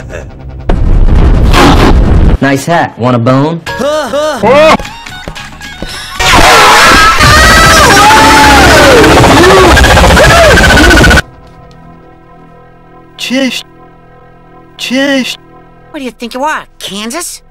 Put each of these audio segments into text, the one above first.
nice hat. Want a bone? oh! Cheers. What do you think you are, Kansas?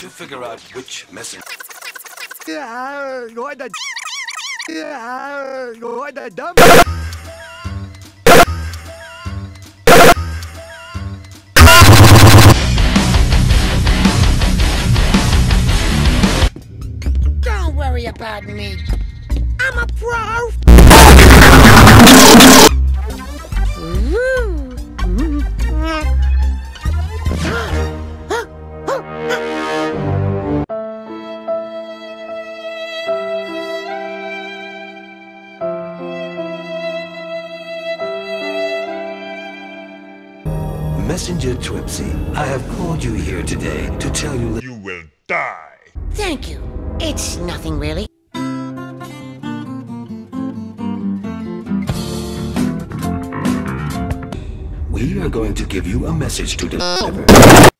To figure out which message. Don't worry about me. Messenger Twipsy, I have called you here today to tell you that You will die. Thank you. It's nothing really. we are going to give you a message to deliver. Oh.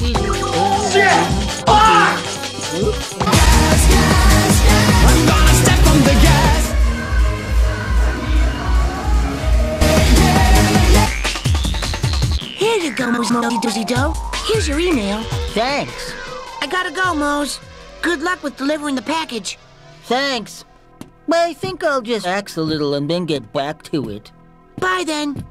Here you go, Mose Nosey Doozy Do. Here's your email. Thanks. I gotta go, Mose. Good luck with delivering the package. Thanks. I think I'll just ax a little and then get back to it. Bye then.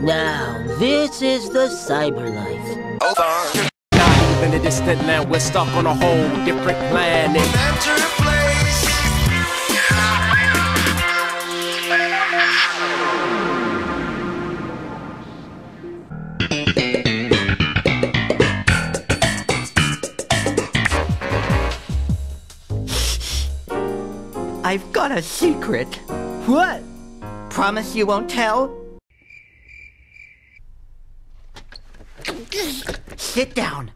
Now, this is the cyber life. In the distant land, we're stuck on a whole different planet. I've got a secret. What? Promise you won't tell? Sit down.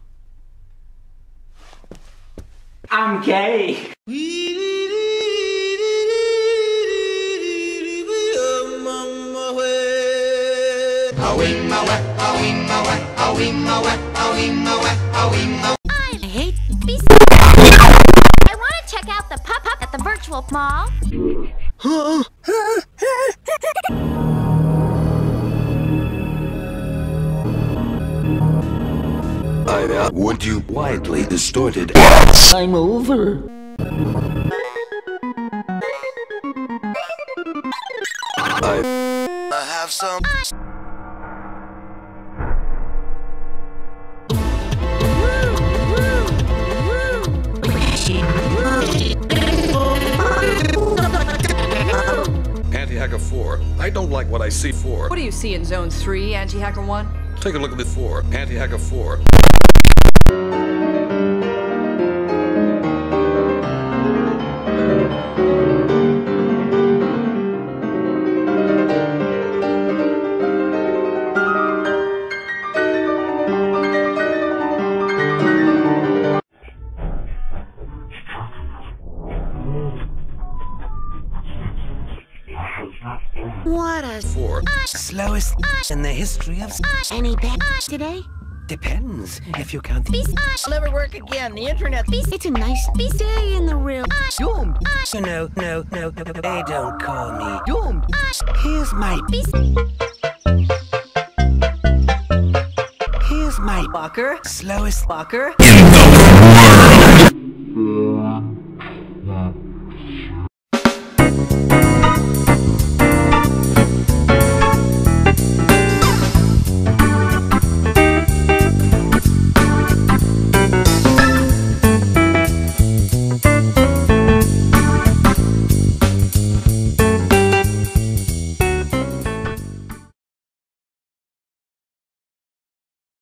I'm gay. I hate be the virtual mall. I uh, would you widely distorted I'm over. I, I have some Anti-Hacker 4. I don't like what I see 4. What do you see in Zone 3, Anti-Hacker 1? Take a look at the 4. Anti-Hacker 4. Slowest in the history of any package today? depends if you count the I'll never work again. The internet. It's a nice stay in the real. Doomed. No, no, no, no, they don't call me. Doomed. Here's my. Here's my Walker. slowest Walker. In the world!